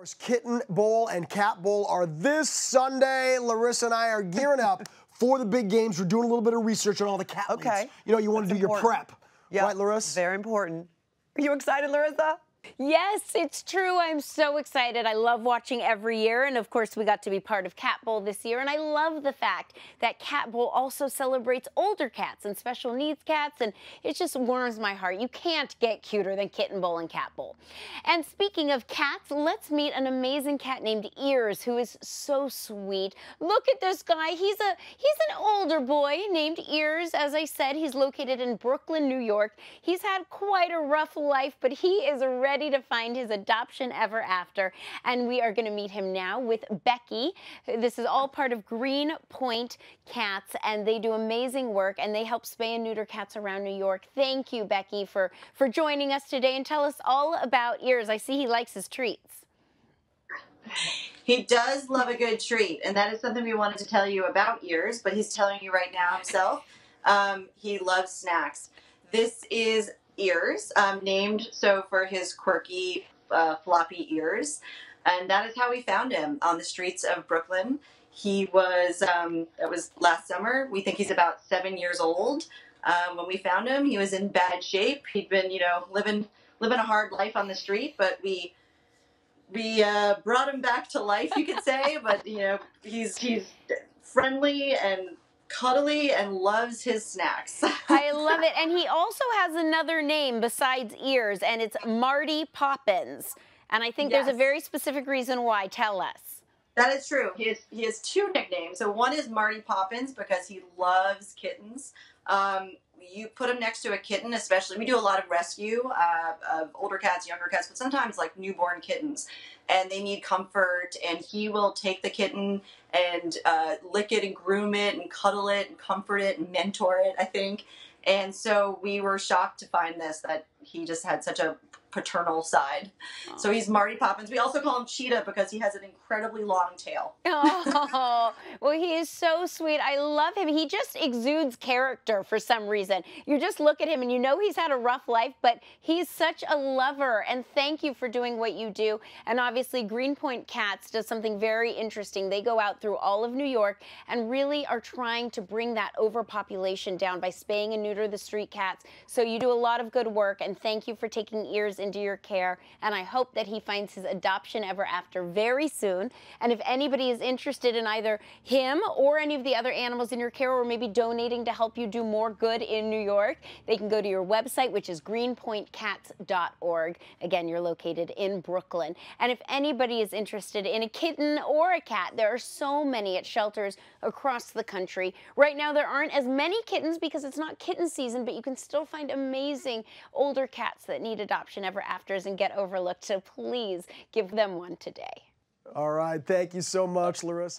course, Kitten Bowl and Cat Bowl are this Sunday. Larissa and I are gearing up for the big games. We're doing a little bit of research on all the cat Okay. leagues. You know, you want to do your prep. Yeah. Right, Larissa? Very important. Are you excited, Larissa? Yes, it's true. I'm so excited. I love watching every year. And of course, we got to be part of Cat Bowl this year. And I love the fact that Cat Bowl also celebrates older cats and special needs cats. And it just warms my heart. You can't get cuter than Kitten Bowl and Cat Bowl. And speaking of cats, let's meet an amazing cat named Ears, who is so sweet. Look at this guy. He's a he's an older boy named Ears. As I said, he's located in Brooklyn, New York. He's had quite a rough life, but he is ready ready to find his adoption ever after. And we are going to meet him now with Becky. This is all part of Green Point Cats, and they do amazing work, and they help spay and neuter cats around New York. Thank you, Becky, for, for joining us today and tell us all about ears. I see he likes his treats. He does love a good treat, and that is something we wanted to tell you about ears, but he's telling you right now himself. Um, he loves snacks. This is ears, um, named so for his quirky uh, floppy ears. And that is how we found him on the streets of Brooklyn. He was, um, that was last summer. We think he's about seven years old. Um, when we found him, he was in bad shape. He'd been, you know, living living a hard life on the street, but we we uh, brought him back to life, you could say. but you know, he's he's friendly and cuddly and loves his snacks. I love it. And he also has another name besides ears, and it's Marty Poppins. And I think yes. there's a very specific reason why. Tell us. That is true. He has, he has two nicknames. So one is Marty Poppins because he loves kittens. Um, you put him next to a kitten, especially we do a lot of rescue uh, of older cats, younger cats, but sometimes like newborn kittens, and they need comfort. And he will take the kitten and uh, lick it and groom it and cuddle it and comfort it and mentor it. I think. And so we were shocked to find this that he just had such a paternal side. Oh. So he's Marty Poppins. We also call him Cheetah because he has an incredibly long tail. oh, well, he is so sweet. I love him. He just exudes character for some reason. You just look at him and you know he's had a rough life, but he's such a lover. And thank you for doing what you do. And obviously, Greenpoint Cats does something very interesting. They go out through all of New York and really are trying to bring that overpopulation down by spaying and neuter the street cats. So you do a lot of good work. And thank you for taking ears into your care, and I hope that he finds his adoption ever after very soon. And if anybody is interested in either him or any of the other animals in your care, or maybe donating to help you do more good in New York, they can go to your website, which is greenpointcats.org. Again, you're located in Brooklyn. And if anybody is interested in a kitten or a cat, there are so many at shelters across the country. Right now, there aren't as many kittens because it's not kitten season, but you can still find amazing older cats that need adoption ever afters and get overlooked. So please give them one today. All right. Thank you so much, Larissa.